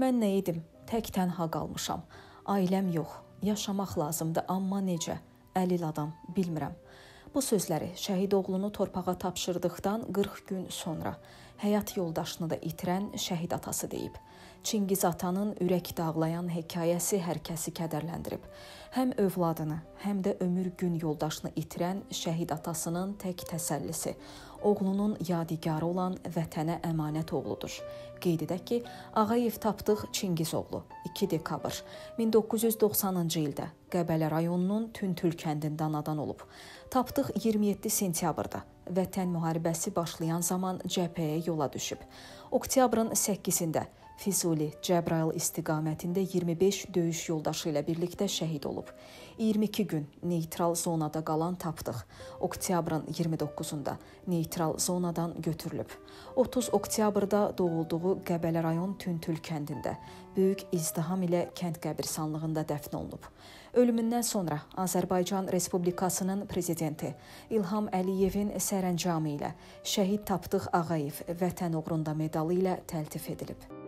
Mən nə edim? Tək tənha qalmışam. Ailəm yox. Yaşamaq lazımdır, amma necə? Əlil adam, bilmirəm. Bu sözləri şəhid oğlunu torpağa tapşırdıqdan 40 gün sonra həyat yoldaşını da itirən şəhid atası deyib. Çingiz atanın ürək dağlayan hekayəsi hər kəsi kədərləndirib. Həm övladını, həm də ömür gün yoldaşını itirən şəhid atasının tək təsəllisi oğlunun yadigarı olan vətənə əmanət oğludur. Qeyd edək ki, Ağayev Tapdıq Çingizoğlu 2 dekabr 1990-cı ildə Qəbələ rayonunun Tüntül kəndində anadan olub. Tapdıq 27 sentyabrda Vətən müharibəsi başlayan zaman cəbhəyə yola düşüb. Oktyabrın 8-də Füzuli, Cəbrayıl istiqamətində 25 döyüş yoldaşı ilə birlikdə şəhid olub. 22 gün neytral zonada qalan tapdıq. Oktyabrın 29-da neytral zonadan götürülüb. 30 oktyabrda doğulduğu Qəbələ rayon Tüntül kəndində böyük izdiham ilə kənd qəbirstanlığında dəfn olunub. Ölümündən sonra Azərbaycan Respublikasının prezidenti İlham Əliyevin sərəncamı ilə şəhid Tapdıq Ağayev Vətən uğrunda medalı ilə təltif edilib.